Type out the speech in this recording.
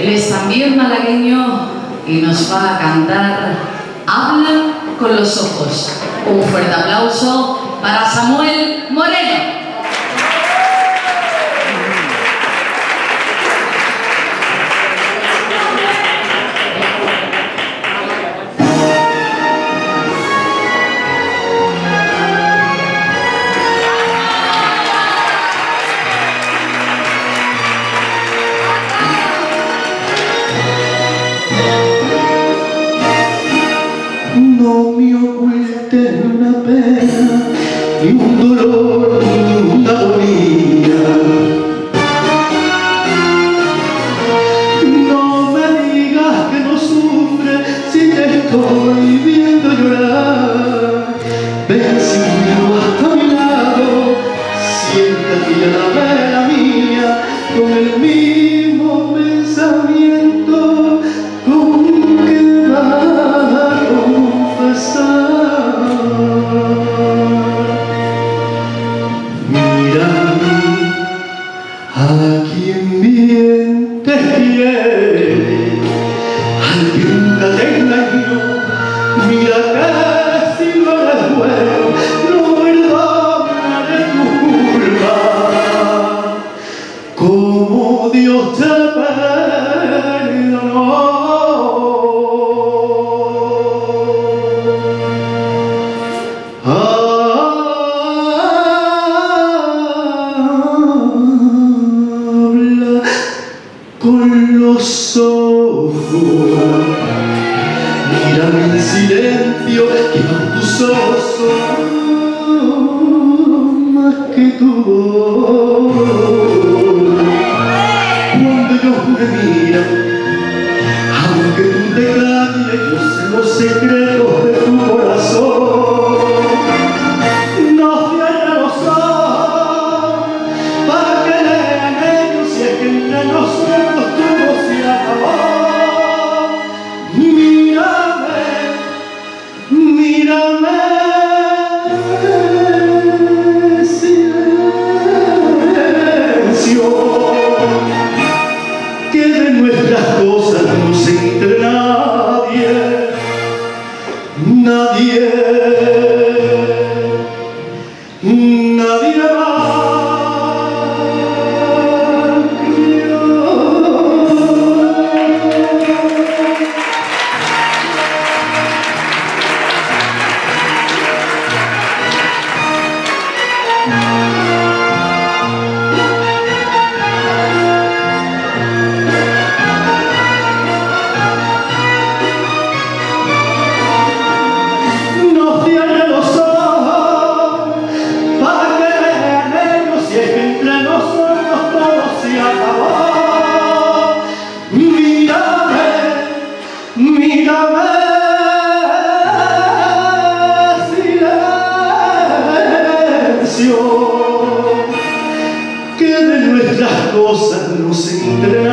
Él es también malagueño y nos va a cantar Habla con los ojos. Un fuerte aplauso para Samuel Moreno. No me oculte una pena, ni un dolor, ni una agonía. No me digas que no sufre si te estoy viendo llorar. Ven sin hasta mi lado, siéntate y te los ojos. Mírame en silencio, que tus ojos más que tu voz. Cuando ellos me miran, aunque tú te calles, yo sé los secretos nadie, nadie más. que que de nuestras cosas no se entere nadie.